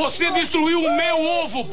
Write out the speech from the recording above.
Você destruiu o meu ovo!